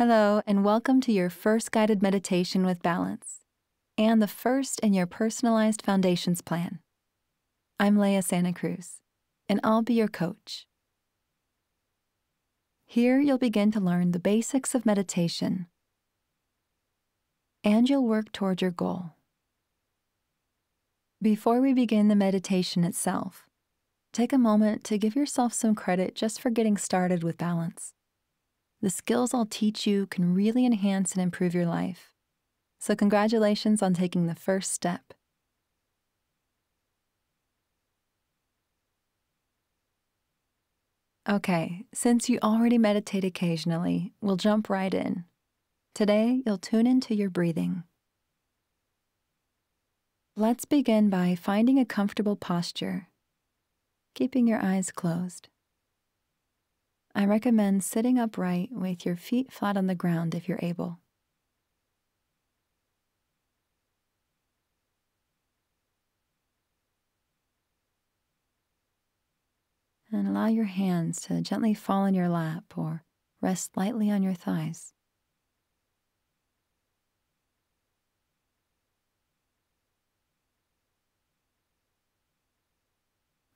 Hello, and welcome to your first guided meditation with balance and the first in your personalized foundations plan. I'm Leah Santa Cruz, and I'll be your coach. Here, you'll begin to learn the basics of meditation, and you'll work toward your goal. Before we begin the meditation itself, take a moment to give yourself some credit just for getting started with balance. The skills I'll teach you can really enhance and improve your life. So, congratulations on taking the first step. Okay, since you already meditate occasionally, we'll jump right in. Today, you'll tune into your breathing. Let's begin by finding a comfortable posture, keeping your eyes closed. I recommend sitting upright with your feet flat on the ground if you're able. and allow your hands to gently fall in your lap or rest lightly on your thighs.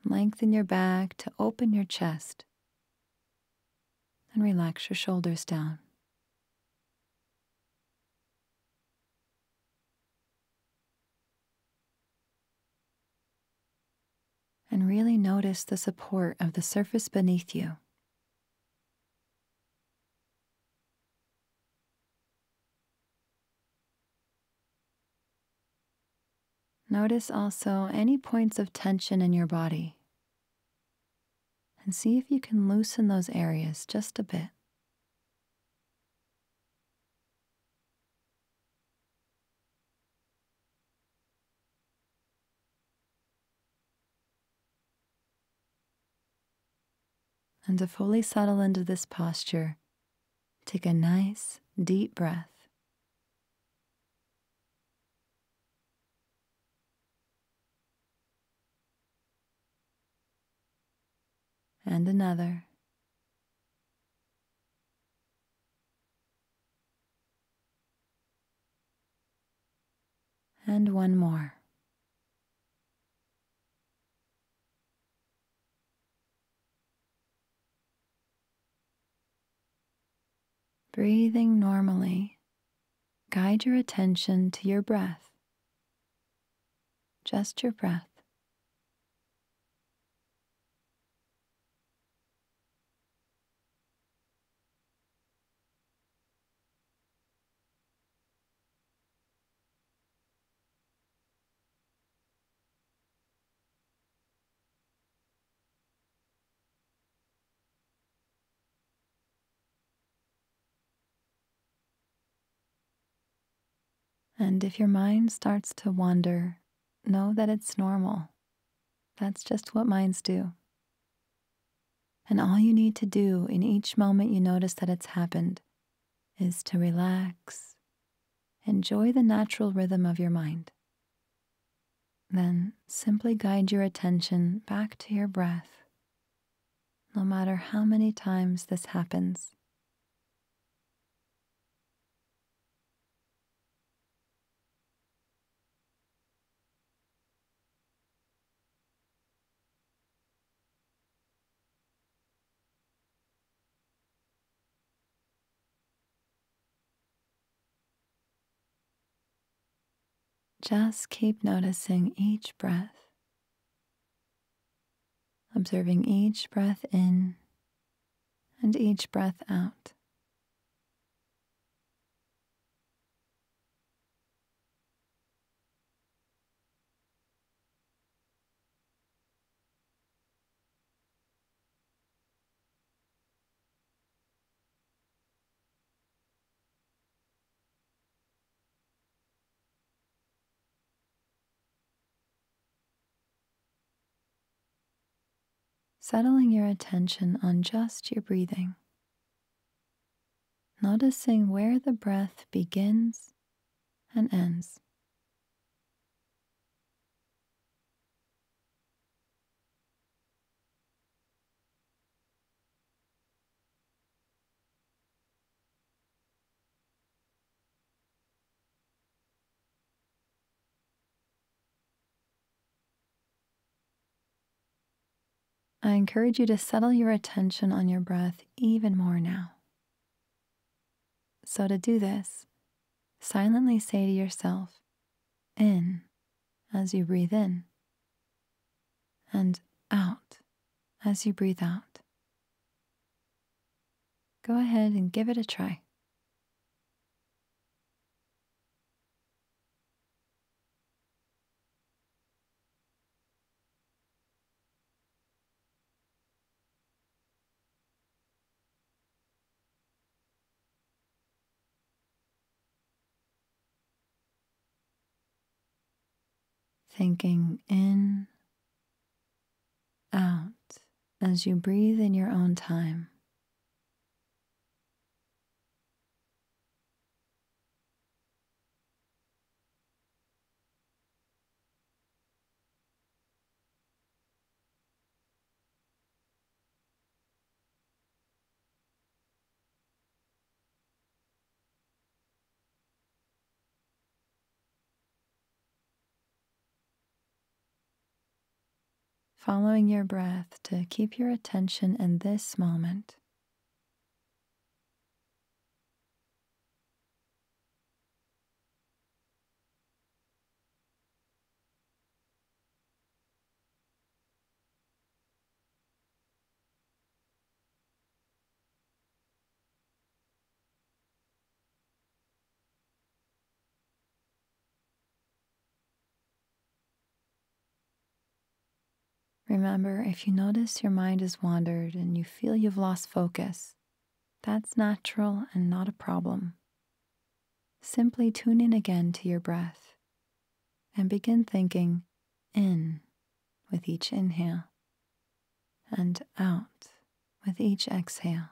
Lengthen your back to open your chest and relax your shoulders down. and really notice the support of the surface beneath you. Notice also any points of tension in your body and see if you can loosen those areas just a bit. And to fully settle into this posture, take a nice, deep breath. And another. And one more. Breathing normally, guide your attention to your breath. Just your breath. And if your mind starts to wander, know that it's normal. That's just what minds do. And all you need to do in each moment you notice that it's happened is to relax, enjoy the natural rhythm of your mind. Then simply guide your attention back to your breath, no matter how many times this happens. Just keep noticing each breath, observing each breath in and each breath out. Settling your attention on just your breathing, noticing where the breath begins and ends. I encourage you to settle your attention on your breath even more now. So, to do this, silently say to yourself, in as you breathe in, and out as you breathe out. Go ahead and give it a try. Thinking in, out as you breathe in your own time. Following your breath to keep your attention in this moment. Remember, if you notice your mind has wandered and you feel you've lost focus, that's natural and not a problem. Simply tune in again to your breath and begin thinking in with each inhale and out with each exhale.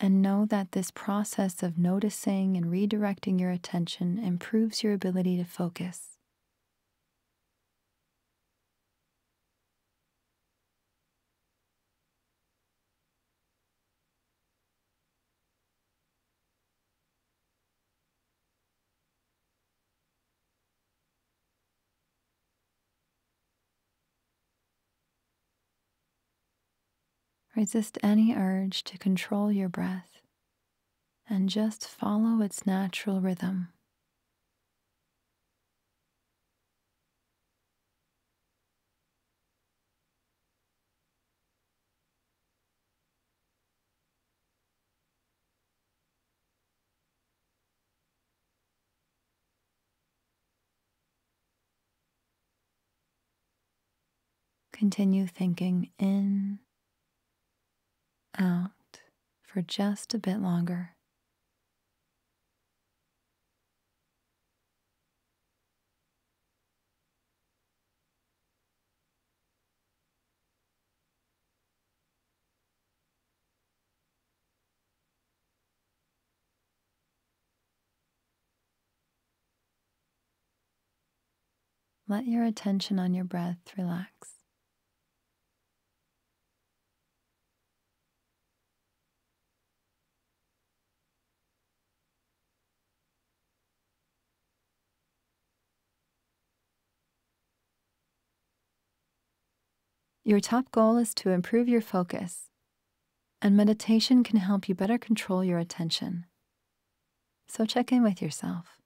And know that this process of noticing and redirecting your attention improves your ability to focus Resist any urge to control your breath and just follow its natural rhythm. Continue thinking in for just a bit longer. Let your attention on your breath relax. Your top goal is to improve your focus, and meditation can help you better control your attention. So check in with yourself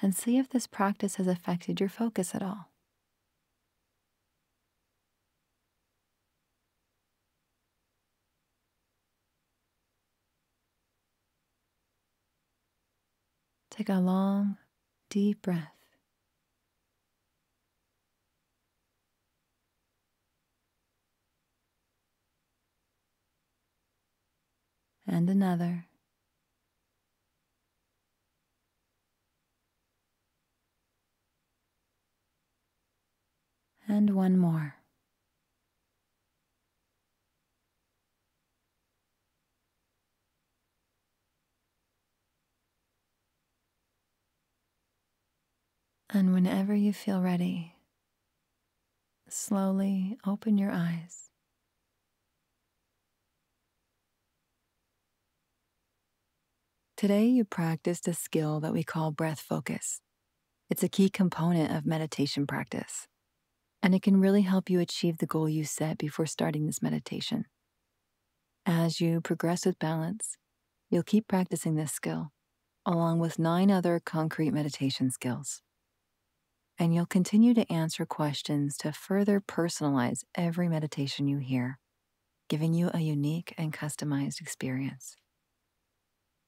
and see if this practice has affected your focus at all. Take a long, deep breath. And another. And one more. And whenever you feel ready, slowly open your eyes. Today, you practiced a skill that we call breath focus. It's a key component of meditation practice. And it can really help you achieve the goal you set before starting this meditation. As you progress with balance, you'll keep practicing this skill, along with nine other concrete meditation skills. And you'll continue to answer questions to further personalize every meditation you hear, giving you a unique and customized experience.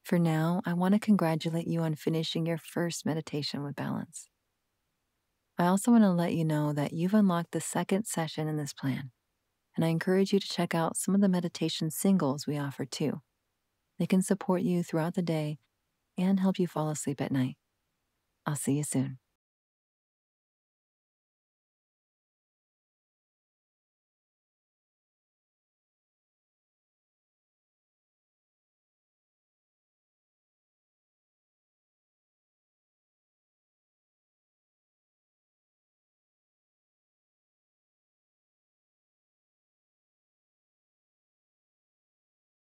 For now, I want to congratulate you on finishing your first meditation with balance. I also want to let you know that you've unlocked the second session in this plan and I encourage you to check out some of the meditation singles we offer too. They can support you throughout the day and help you fall asleep at night. I'll see you soon.